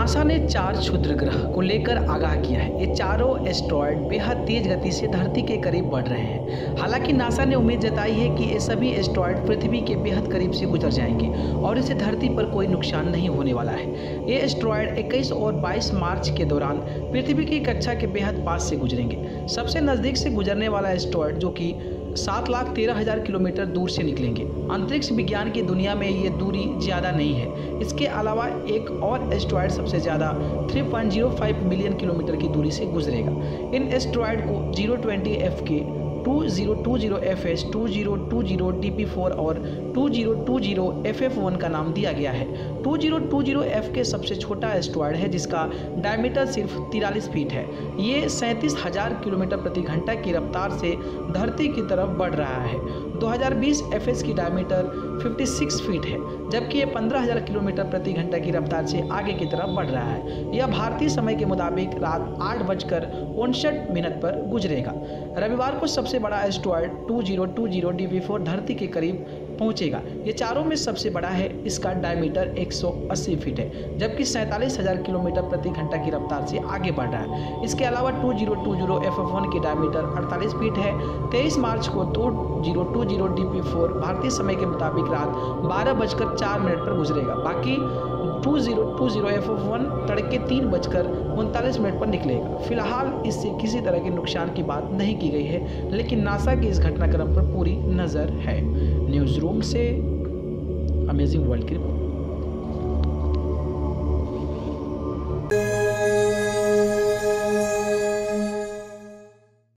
NASA ने चार क्षुद्र ग्रह को लेकर आगाह किया है। ये चारों एस्ट्रॉयड बेहद तेज गति से धरती के करीब बढ़ रहे हैं। हालाँकि नासा ने उम्मीद जताई है कि ये सभी एस्ट्रॉयड पृथ्वी के बेहद करीब से गुजर जाएँगे और इसे धरती पर कोई नुकसान नहीं होने वाला है। ये एस्ट्रॉयड 21 और 22 मार्च के दौरान पृथ्वी की कक्षा के बेहद पास से गुजरेंगे। सबसे नज़दीक से गुजरने वाला एस्ट्रॉयड जो कि सात लाख तेरह हज़ार किलोमीटर दूर से निकलेंगे। अंतरिक्ष विज्ञान की दुनिया में ये दूरी ज़्यादा नहीं है। इसके अलावा एक और एस्ट्रॉयड सबसे ज़्यादा 3.05 मिलियन किलोमीटर की दूरी से गुजरेगा। इन एस्ट्रॉयड को 020 एफ़ के 2020 FS 2020 DP4 और 2020 FF1 का नाम दिया गया है। 2020 F के सबसे छोटा एस्ट्रॉयड है, जिसका डायमीटर सिर्फ़ तिरालीस फीट है। ये सैंतीस हज़ार किलोमीटर प्रति घंटा की रफ्तार से धरती की तरफ़ बढ़ रहा है। 2020 FS की डायमीटर 56 फीट है, जबकि ये 15000 किलोमीटर प्रति घंटा की रफ्तार से आगे की तरफ़ बढ़ रहा है। यह भारतीय समय के मुताबिक रात आठ बजकर उनसठ मिनट पर गुजरेगा। रविवार को सबसे बड़ा एस्ट्रॉयड 2020 DP4 धरती के करीब पहुंचेगा। ये चारों में सबसे बड़ा है, इसका डायमीटर 180 फीट है, जबकि सैंतालीस किलोमीटर प्रति घंटा की रफ्तार से आगे बढ़ रहा है। इसके अलावा 2020 FF1 की डायमीटर 48 फीट है। 23 मार्च को 2020 DP4 भारतीय समय के मुताबिक रात बारह बजकर चार मिनट पर गुजरेगा। बाकी 2020 FF1 तड़के तीन बजकर उनतालीस मिनट पर निकलेगा। फ़िलहाल इससे किसी तरह के नुकसान की बात नहीं की गई है, लेकिन नासा की इस घटनाक्रम पर पूरी नज़र है। न्यूज़ रूम से अमेजिंग वर्ल्ड की रिपोर्ट